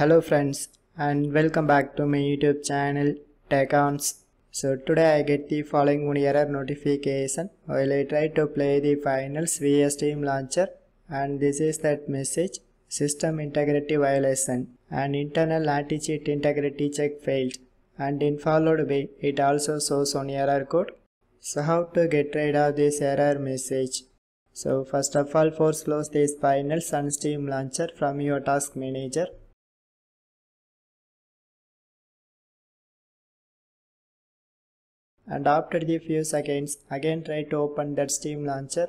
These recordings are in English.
Hello friends and welcome back to my YouTube channel TechOns. So today I get the following one error notification while I try to play the finals via Steam launcher and this is that message system integrity violation and internal anti-cheat integrity check failed and in followed way it also shows on error code. So how to get rid of this error message? So first of all force close this finals and Steam launcher from your task manager and after the few seconds again try to open that steam launcher.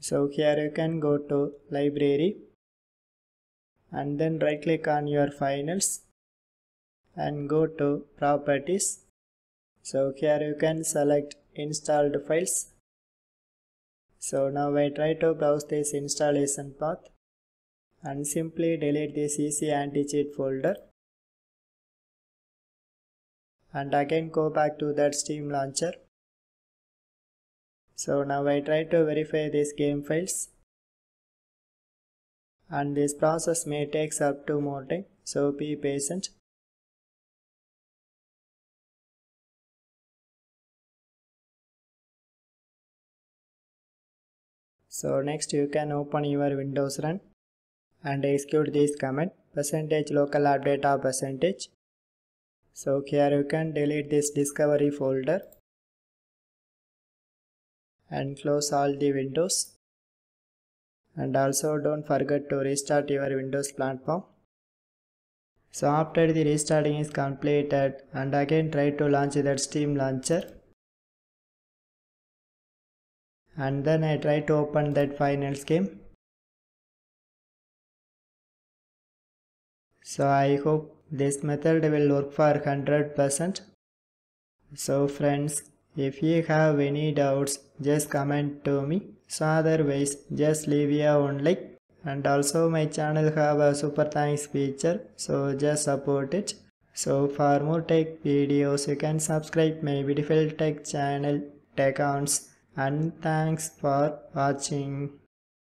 So here you can go to library and then right click on your finals and go to properties. So here you can select installed files. So now I try to browse this installation path and simply delete the Easy Anti-Cheat folder. And again go back to that steam launcher. So now I try to verify these game files. And this process may take up to more time so be patient. So next you can open your windows run and execute this command. Percentage local app data percentage. So here you can delete this discovery folder and close all the windows. And also don't forget to restart your windows platform. So after the restarting is completed and again try to launch that steam launcher. And then I try to open that final game so I hope this method will work for 100%. So friends, if you have any doubts, just comment to me. So otherwise, just leave a one like. And also my channel have a super thanks feature, so just support it. So for more tech videos, you can subscribe my beautiful tech channel, Teconz. And thanks for watching.